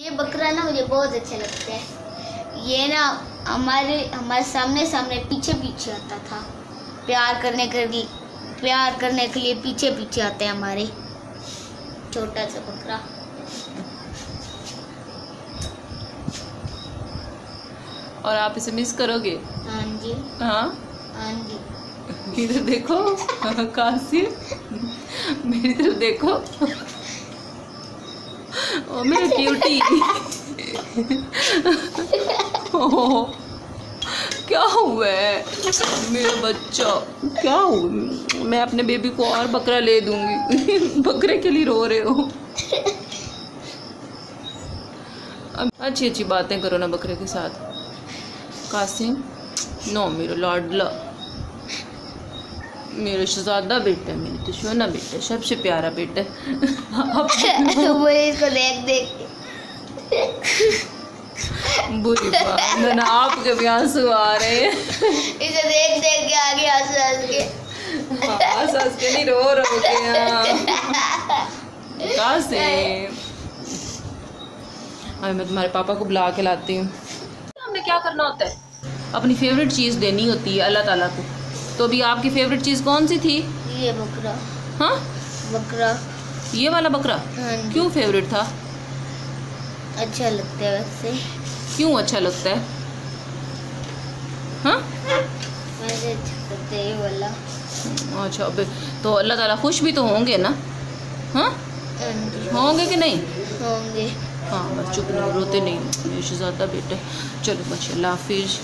ये बकरा ना मुझे बहुत अच्छा लगता है। ये ना हमारे हमारे सामने सामने पीछे पीछे आता था। प्यार करने के लिए प्यार करने के लिए पीछे पीछे आते हैं हमारे। छोटा सा बकरा। और आप इसे मिस करोगे? हाँ जी हाँ? हाँ जी इधर देखो कासिम। मेरी तरफ़ देखो। ओ मेरा क्यूटी ओह, क्या हुआ है? मेरा बच्चा। क्या हुआ? मैं अपने बेबी को और बकरा ले दूँगी। बकरे के लिए रो रहे हो। अब अच्छी अच्छी बातें करो ना बकरे के साथ। कासिम नो मेरा लाडला। मेरा शहजादा बेटा मेरा तो सोना बेटा सबसे प्यारा बेटा। वो इसको देख देख। बुरी बात आपके भी आँसू आ रहे हैं। इसे देख देख के आगे हंस हंस के। हाँ सस के नहीं रो रो के यहाँ कासिम अभी मैं तुम्हारे पापा को बुला के लाती हूँ। हमने क्या करना होता है? अपनी फेवरेट चीज़ देनी होती है अल्लाह ताला को। तो अभी आपकी फेवरेट चीज़ कौन सी थी? ये बकरा। हाँ? बकरा। ये वाला बकरा? हाँ क्यों फेवरेट था? अच्छा लगता है वैसे। क्यों अच्छा लगता है? हाँ? वैसे अच्छा लगता है ये वाला। अच्छा अब तो अल्लाह ताला खुश भी तो होंगे ना? हाँ? हाँ होंगे कि नहीं? होंगे। हाँ बस चुप नहीं रोते नहीं। शहजादा बेटे चलो बच्चे अल्लाह हाफिज़।